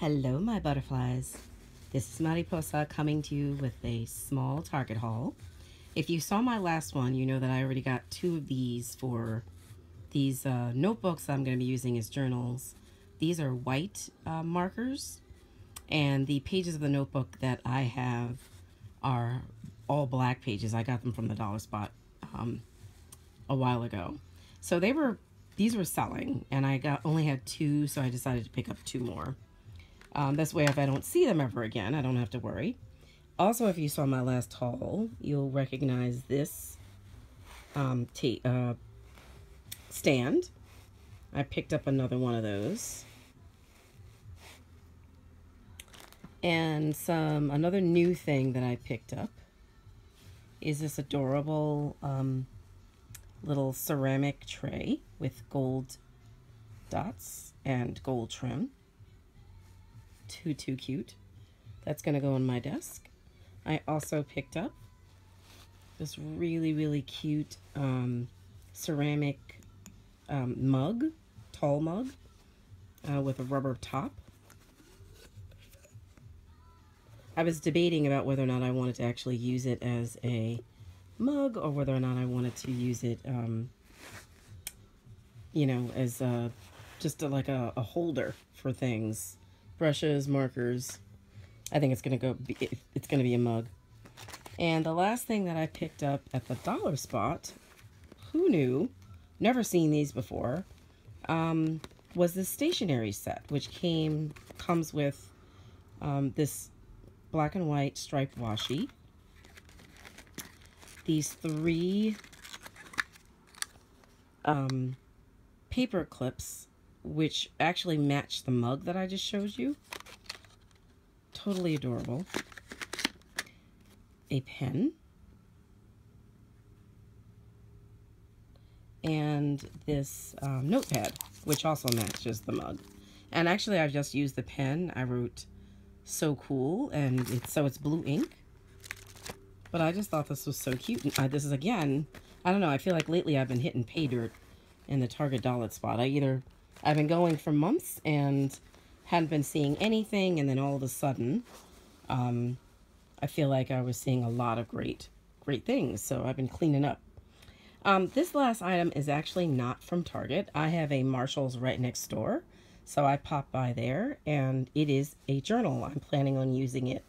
Hello, my butterflies. This is Mariposa coming to you with a small Target haul. If you saw my last one, you know that I already got two of these for these uh, notebooks I'm going to be using as journals. These are white uh, markers, and the pages of the notebook that I have are all black pages. I got them from the Dollar Spot um, a while ago. So they were, these were selling, and I got only had two, so I decided to pick up two more. Um, this way, if I don't see them ever again, I don't have to worry. Also, if you saw my last haul, you'll recognize this um, uh, stand. I picked up another one of those. And some another new thing that I picked up is this adorable um, little ceramic tray with gold dots and gold trim. Too, too cute. That's going to go on my desk. I also picked up this really, really cute um, ceramic um, mug, tall mug, uh, with a rubber top. I was debating about whether or not I wanted to actually use it as a mug or whether or not I wanted to use it, um, you know, as a, just a, like a, a holder for things. Brushes, markers. I think it's going to go, be, it's going to be a mug. And the last thing that I picked up at the dollar spot, who knew, never seen these before, um, was this stationery set, which came, comes with um, this black and white striped washi, these three um, paper clips, which actually match the mug that I just showed you. Totally adorable. A pen. And this um, notepad, which also matches the mug. And actually, I've just used the pen. I wrote so cool, and it's so it's blue ink. But I just thought this was so cute. And uh, this is, again, I don't know, I feel like lately I've been hitting pay dirt in the Target dollar spot. I either, I've been going for months and hadn't been seeing anything, and then all of a sudden, um, I feel like I was seeing a lot of great, great things. So I've been cleaning up. Um, this last item is actually not from Target. I have a Marshalls right next door. So I popped by there, and it is a journal. I'm planning on using it